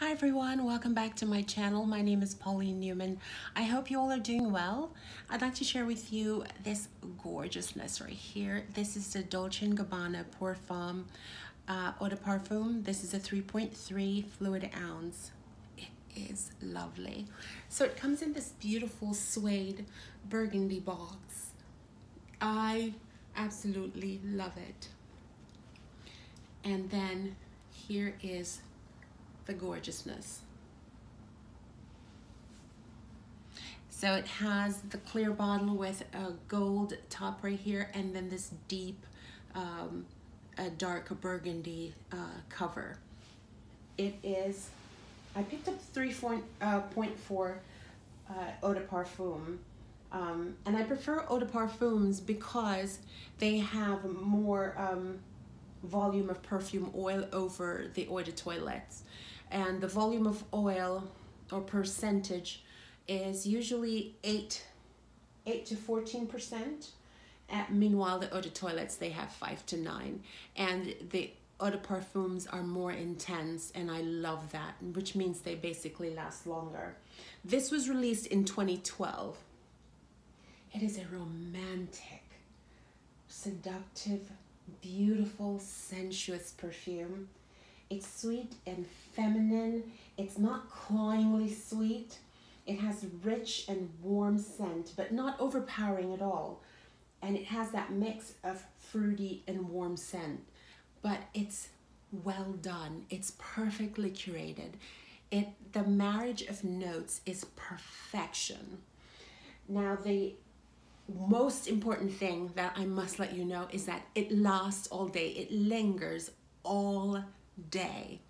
Hi everyone, welcome back to my channel. My name is Pauline Newman. I hope you all are doing well. I'd like to share with you this gorgeousness right here. This is the Dolce & Gabbana Femme uh, Eau de Parfum. This is a 3.3 fluid ounce. It is lovely. So it comes in this beautiful suede burgundy box. I absolutely love it. And then here is the gorgeousness. So it has the clear bottle with a gold top right here and then this deep um, a dark burgundy uh, cover. It is, I picked up 3.4 uh, uh, eau de parfum um, and I prefer eau de parfums because they have more um, volume of perfume oil over the eau de toilettes and the volume of oil or percentage is usually 8 8 to 14 percent. Uh, meanwhile the eau de toilets they have 5 to 9 and the eau de parfums are more intense and I love that which means they basically last longer. This was released in 2012 it is a romantic seductive beautiful sensuous perfume it's sweet and feminine. It's not cloyingly sweet. It has rich and warm scent, but not overpowering at all. And it has that mix of fruity and warm scent, but it's well done. It's perfectly curated. It the marriage of notes is perfection. Now the most important thing that I must let you know is that it lasts all day. It lingers all day.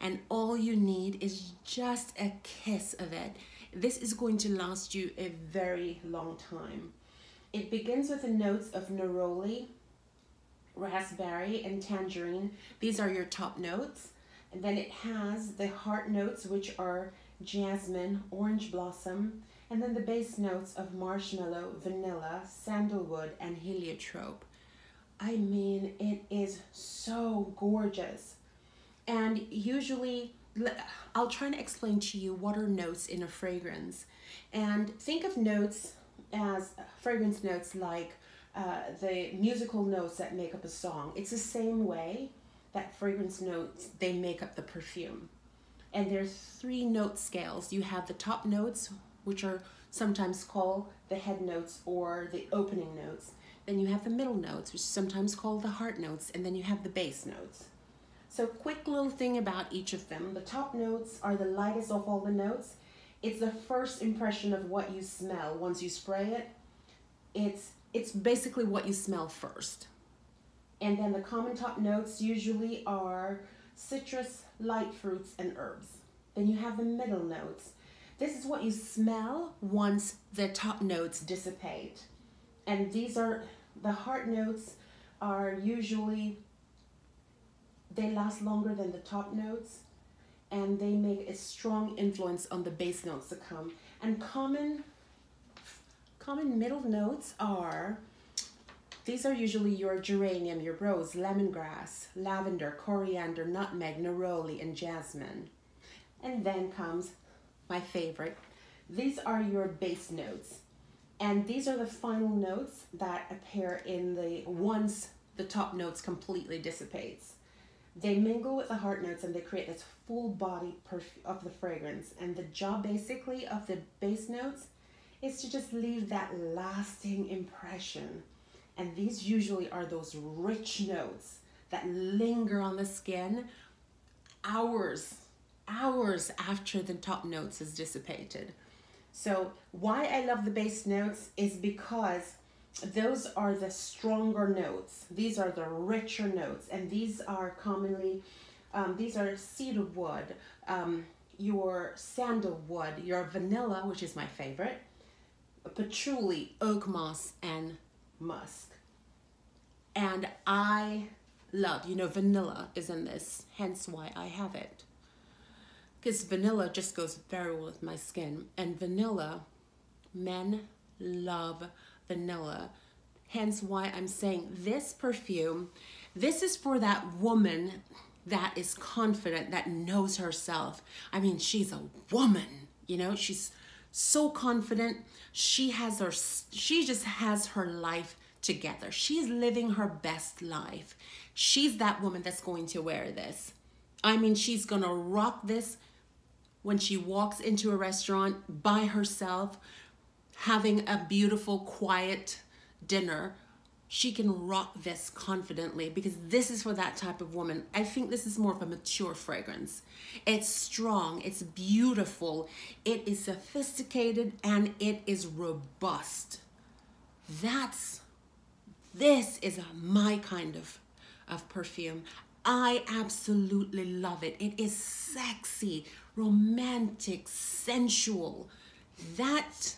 And all you need is just a kiss of it. This is going to last you a very long time. It begins with the notes of neroli, raspberry, and tangerine. These are your top notes. And then it has the heart notes, which are jasmine, orange blossom, and then the base notes of marshmallow, vanilla, sandalwood, and heliotrope. I mean, it is so gorgeous. And usually, I'll try to explain to you what are notes in a fragrance. And think of notes as fragrance notes like uh, the musical notes that make up a song. It's the same way that fragrance notes, they make up the perfume. And there's three note scales. You have the top notes, which are sometimes called the head notes or the opening notes. Then you have the middle notes, which is sometimes called the heart notes, and then you have the base notes. So quick little thing about each of them. The top notes are the lightest of all the notes. It's the first impression of what you smell once you spray it. It's, it's basically what you smell first. And then the common top notes usually are citrus, light fruits, and herbs. Then you have the middle notes. This is what you smell once the top notes dissipate. And these are, the heart notes are usually they last longer than the top notes and they make a strong influence on the base notes to come. And common, common middle notes are, these are usually your geranium, your rose, lemongrass, lavender, coriander, nutmeg, neroli, and jasmine. And then comes my favorite. These are your base notes. And these are the final notes that appear in the once the top notes completely dissipates. They mingle with the heart notes and they create this full body perfume of the fragrance. And the job basically of the base notes is to just leave that lasting impression. And these usually are those rich notes that linger on the skin hours, hours after the top notes is dissipated. So why I love the base notes is because those are the stronger notes. These are the richer notes, and these are commonly, um, these are cedar wood, um, your sandalwood, your vanilla, which is my favorite, patchouli, oak moss, and musk. And I love, you know, vanilla is in this, hence why I have it. Because vanilla just goes very well with my skin. And vanilla, men love vanilla. Hence why I'm saying this perfume, this is for that woman that is confident, that knows herself. I mean, she's a woman, you know, she's so confident. She has her, she just has her life together. She's living her best life. She's that woman that's going to wear this. I mean, she's to rock this when she walks into a restaurant by herself, having a beautiful, quiet dinner. She can rock this confidently because this is for that type of woman. I think this is more of a mature fragrance. It's strong, it's beautiful, it is sophisticated, and it is robust. That's this is my kind of, of perfume. I absolutely love it. It is sexy, romantic, sensual. That,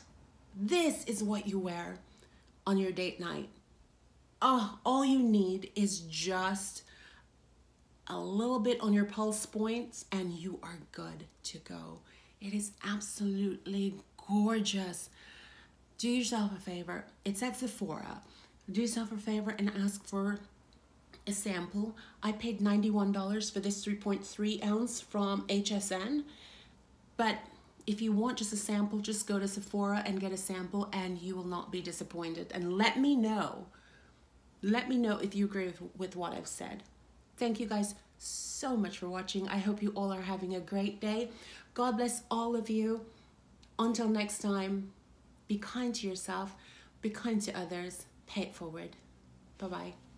this is what you wear on your date night. Oh, all you need is just a little bit on your pulse points and you are good to go. It is absolutely gorgeous. Do yourself a favor. It's at Sephora do yourself a favor and ask for a sample. I paid $91 for this 3.3 ounce from HSN, but if you want just a sample, just go to Sephora and get a sample and you will not be disappointed. And let me know, let me know if you agree with, with what I've said. Thank you guys so much for watching. I hope you all are having a great day. God bless all of you. Until next time, be kind to yourself, be kind to others, pay it forward. Bye bye.